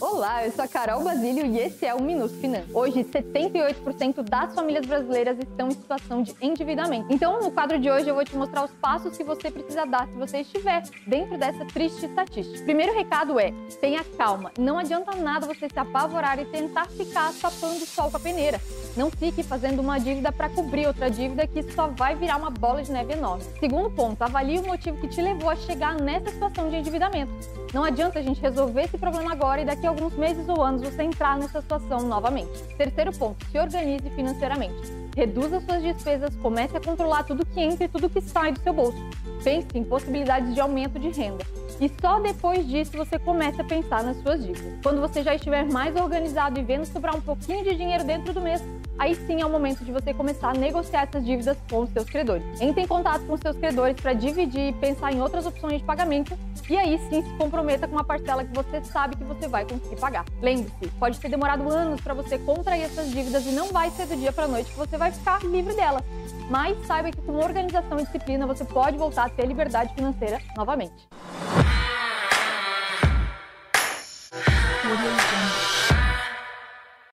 Olá, eu sou a Carol Basílio e esse é o Minuto Finanças. Hoje, 78% das famílias brasileiras estão em situação de endividamento. Então, no quadro de hoje, eu vou te mostrar os passos que você precisa dar se você estiver dentro dessa triste estatística. Primeiro recado é: tenha calma. Não adianta nada você se apavorar e tentar ficar tapando o sol com a peneira. Não fique fazendo uma dívida para cobrir outra dívida que só vai virar uma bola de neve enorme. Segundo ponto, avalie o motivo que te levou a chegar nessa situação de endividamento. Não adianta a gente resolver esse problema agora e daqui a alguns meses ou anos você entrar nessa situação novamente. Terceiro ponto, se organize financeiramente. Reduza suas despesas, comece a controlar tudo que entra e tudo que sai do seu bolso. Pense em possibilidades de aumento de renda. E só depois disso você começa a pensar nas suas dívidas. Quando você já estiver mais organizado e vendo sobrar um pouquinho de dinheiro dentro do mês, aí sim é o momento de você começar a negociar essas dívidas com os seus credores. Entre em contato com os seus credores para dividir e pensar em outras opções de pagamento e aí sim se comprometa com uma parcela que você sabe que você vai conseguir pagar. Lembre-se, pode ter demorado anos para você contrair essas dívidas e não vai ser do dia para noite que você vai ficar livre delas. Mas saiba que com organização e disciplina você pode voltar a ter liberdade financeira novamente.